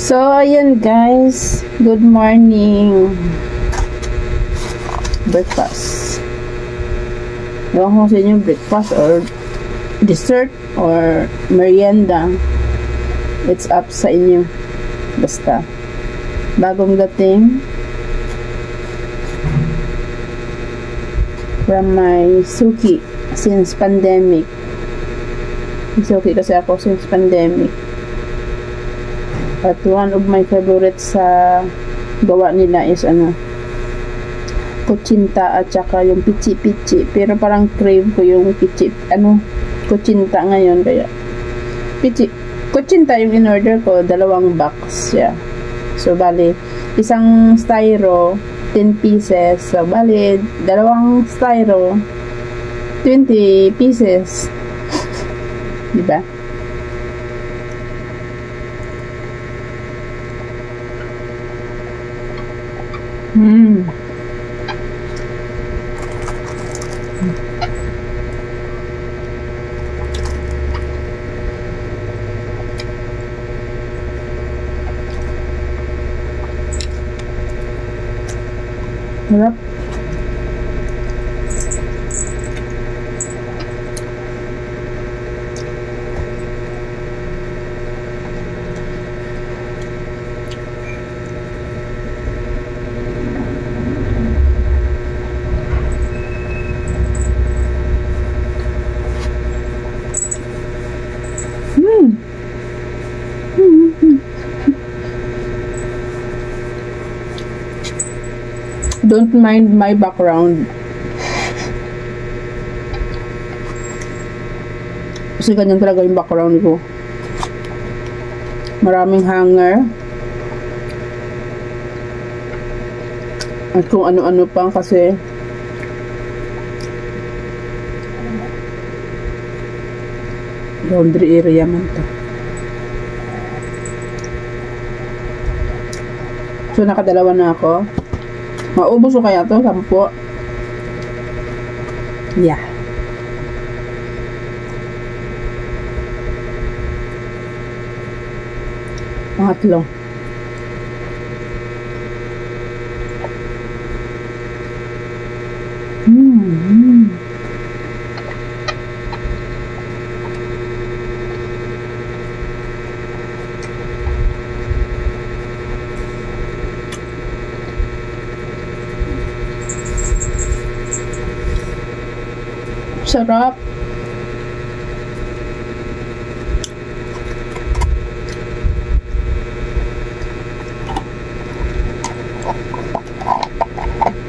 So, ayan guys. Good morning. Breakfast. Ewan ko sa inyo breakfast or dessert or merienda. It's up sa inyo. Basta. Bagong dating from my Suki since pandemic. Suki kasi ako since pandemic. At one of my favorites sa gawa nila is ano, kutsinta at saka yung pichi-pichi. Pero parang crave ko yung pichi, ano, kutsinta ngayon. Kaya, pichi, kutsinta yung in-order ko, dalawang box siya. So, bali, isang styro, 10 pieces. So, bali, dalawang styro, 20 pieces. diba? Hmm. Sarap. Don't mind my background. Kasi ganyan talaga yung background ko. Maraming hanger. At kung ano-ano pang kasi laundry area man to. So, nakadalawa na ako. Maubos ko kaya to? Sampo? Yeah. Pangatlo. Mm. Sarap.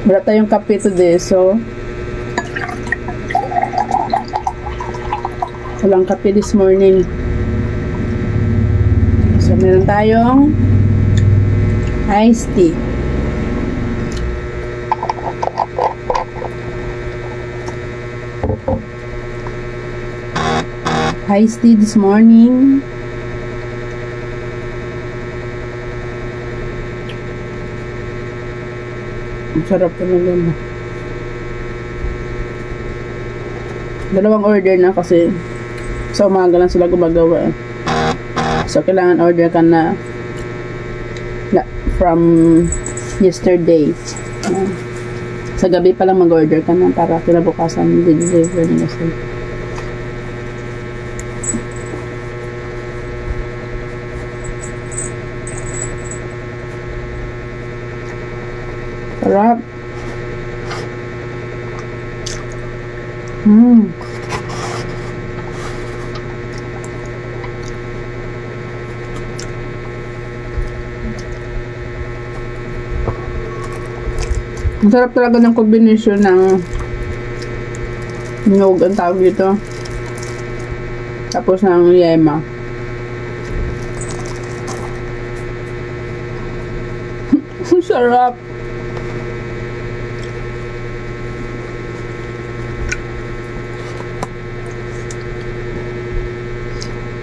Wala tayong kape today, so walang kape this morning. So, meron tayong iced tea. Iced tea this morning. Ang sarap talaga. Dalawang order na kasi sa umaga lang sila gumagawa. So, kailangan order ka na, na from yesterday. Uh, sa gabi pa lang mag-order ka na para kinabukasan deliver nila sila. Sarap. Mmm. Masarap talaga ng combination ng nyog ang tawag dito. Tapos ng yema. Sarap.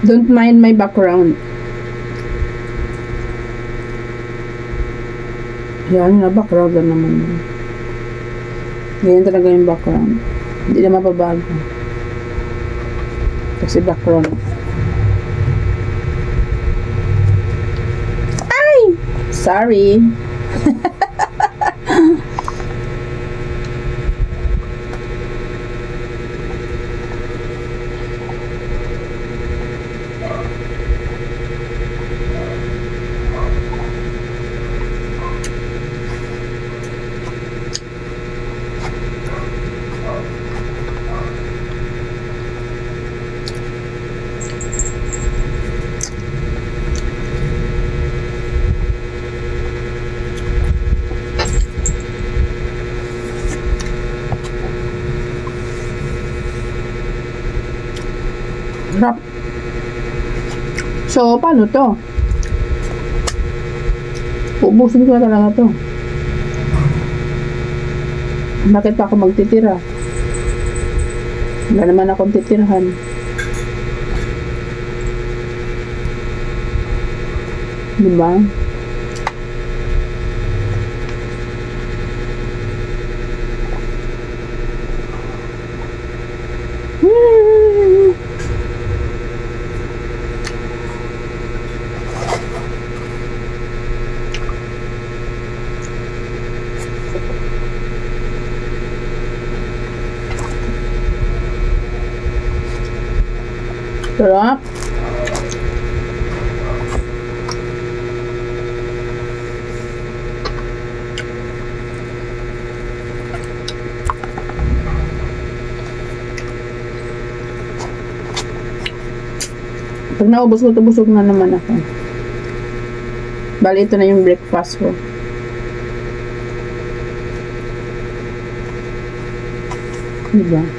Don't mind my background. Yan nga, background lang naman. Ganyan talaga yung background. Hindi na mababago. Kasi background. Sorry. Sarap. So, paano to? Ubusin ko na talaga to. Bakit pa ako magtitira? Wala naman akong titirahan. Diba? Hmm. Sarap. Pag naubos ko, busog na naman ako. Bali, ito na yung breakfast ko. Diba?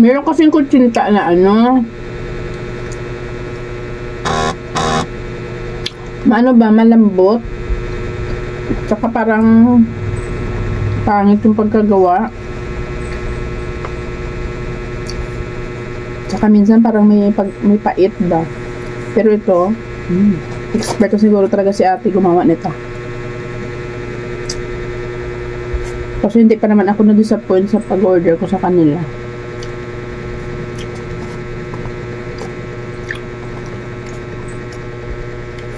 Meron kasing kutsinta na ano. Maano ba, malambot. Tsaka parang pangit yung pagkagawa. Tsaka minsan parang may, pag, may pait ba. Pero ito, mm, eksperto siguro talaga si ate gumawa nito. Kasi hindi pa naman ako na-disappoint sa pag-order ko sa kanila.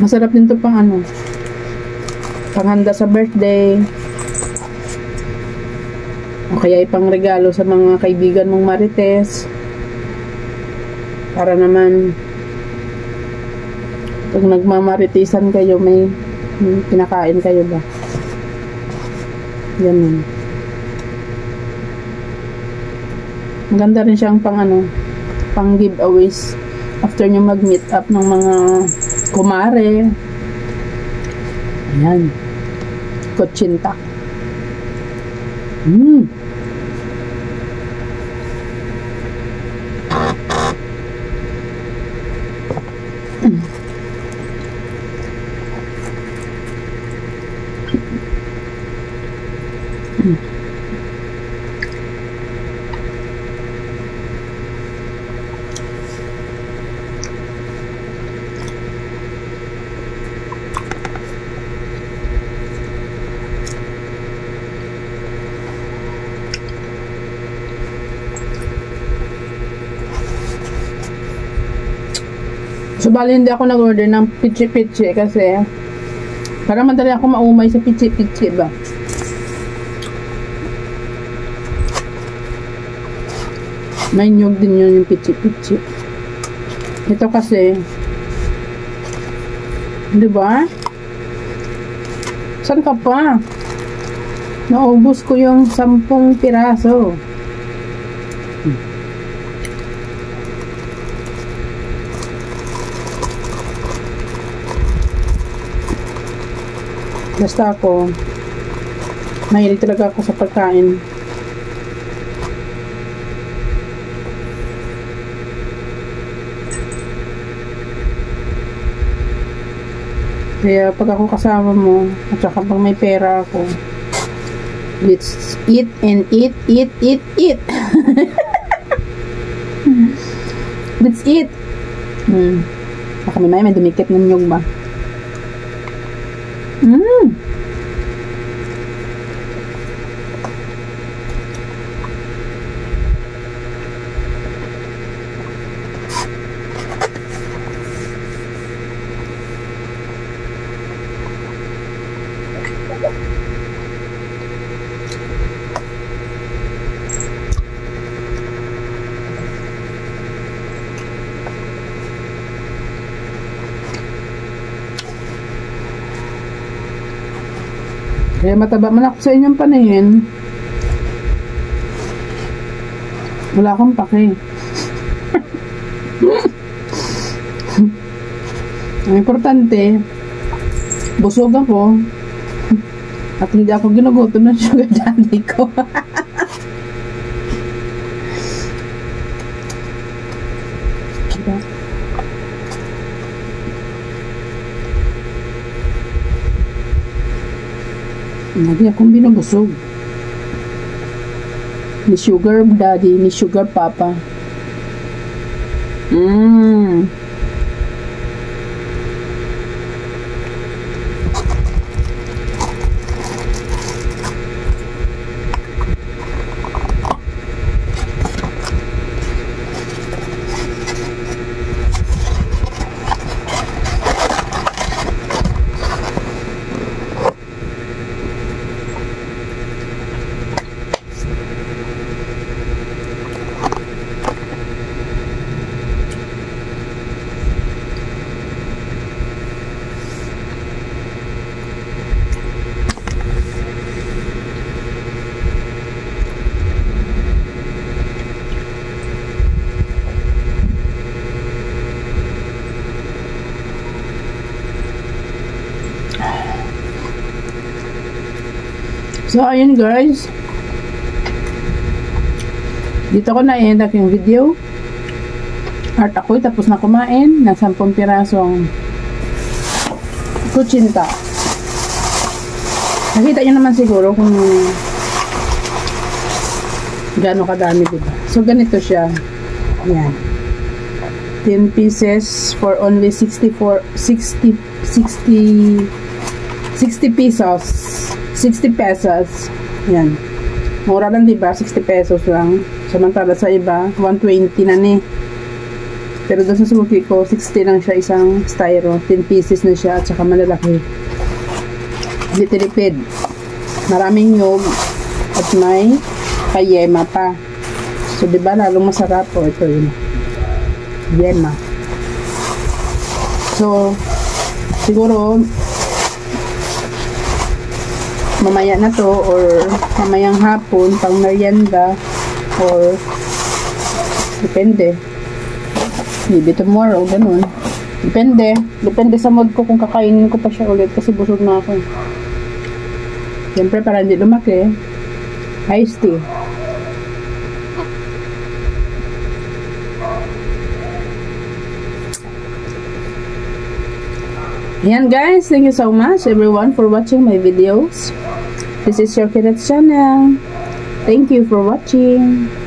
Masarap din to pang ano. Panghanda sa birthday. O kaya ipang regalo sa mga kaibigan mong marites. Para naman pag nagmamaritisan kayo, may, may kinakain kayo ba? Ganun. Maganda rin siyang pang ano, pang giveaways after nyo mag-meet up ng mga kumare. Ayan. Kutsinta. Mmm. So, bali hindi ako nag-order ng pichi-pichi kasi para madali ako maumay sa pichi-pichi ba. May nyug din yun yung pichi-pichi. Ito kasi di ba? Saan ka pa? Naubos ko yung sampung piraso. Basta ako, mahilig talaga ako sa pagkain. Kaya pag ako kasama mo, at saka pag may pera ako, Let's eat and eat, eat, eat, eat. Let's eat. Hmm. Baka may may dumikit ng nyug ba? Mmm. Kaya mataba man ako sa inyong paningin. Wala akong pake. Ang importante, busog ako. At hindi ako ginugutom ng sugar daddy ko. Lagi akong binubusog. Ni sugar daddy, ni sugar papa. Mmm. So, ayun guys. Dito ko na end aking video. At ako'y tapos na kumain ng 10 pirasong kutsinta. Nakita nyo naman siguro kung gaano kadami, diba? So, ganito siya. Ayan. 10 pieces for only 64, 60, 60, 60 pesos. 60 pesos. Yan. Mura lang, diba? 60 pesos lang. Samantala sa iba, 120 na ni. Pero doon sa suki ko, 60 lang siya isang styro. 10 pieces na siya at saka malalaki. Hindi tilipid. Maraming nyog at may kayema pa. So, diba, lalong masarap po. Ito yun. Yema. So, siguro, mamaya na to or mamayang hapon pang merienda or depende. Maybe tomorrow ganun. Depende. Depende sa mood ko kung kakainin ko pa siya ulit kasi busog na ako. Siyempre para hindi lumaki iced tea. Ayan guys, thank you so much everyone for watching my videos. This is your Kenneth channel. Thank you for watching.